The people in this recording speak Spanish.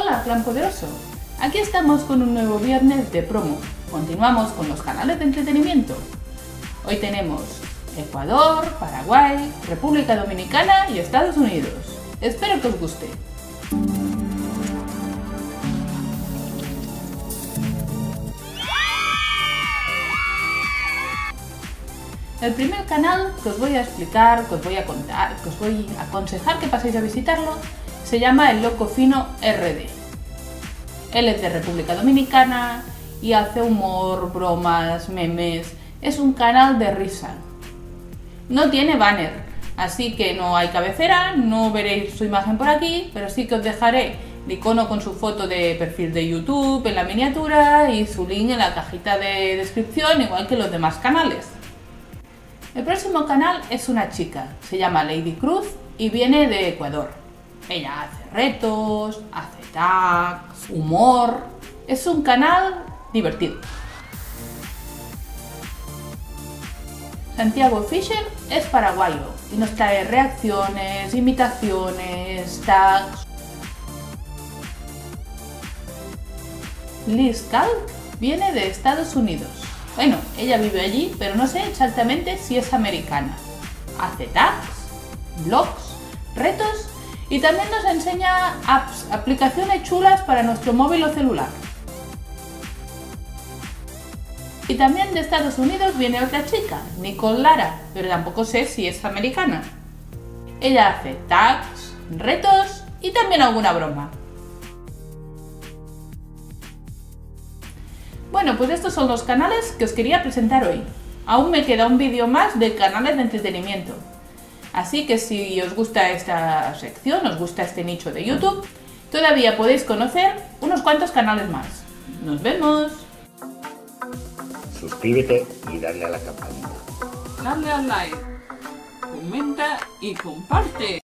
Hola, Clan Poderoso. Aquí estamos con un nuevo viernes de promo. Continuamos con los canales de entretenimiento. Hoy tenemos Ecuador, Paraguay, República Dominicana y Estados Unidos. Espero que os guste. El primer canal que os voy a explicar, que os voy a contar, que os voy a aconsejar que paséis a visitarlo, se llama El Loco Fino RD. Él es de República Dominicana y hace humor, bromas, memes. Es un canal de risa. No tiene banner, así que no hay cabecera, no veréis su imagen por aquí, pero sí que os dejaré el icono con su foto de perfil de YouTube en la miniatura y su link en la cajita de descripción, igual que los demás canales. El próximo canal es una chica, se llama Lady Cruz y viene de Ecuador. Ella hace retos, hace tags, humor. Es un canal divertido. Santiago Fisher es paraguayo y nos trae reacciones, imitaciones, tags. Liz Kalk viene de Estados Unidos. Bueno, ella vive allí, pero no sé exactamente si es americana. Hace tags, blogs, retos y también nos enseña apps, aplicaciones chulas para nuestro móvil o celular. Y también de Estados Unidos viene otra chica, Nicole Lara, pero tampoco sé si es americana. Ella hace tags, retos y también alguna broma. Bueno, pues estos son los canales que os quería presentar hoy. Aún me queda un vídeo más de canales de entretenimiento. Así que si os gusta esta sección, os gusta este nicho de YouTube, todavía podéis conocer unos cuantos canales más. ¡Nos vemos! Suscríbete y dale a la campanita. Dale al like, comenta y comparte.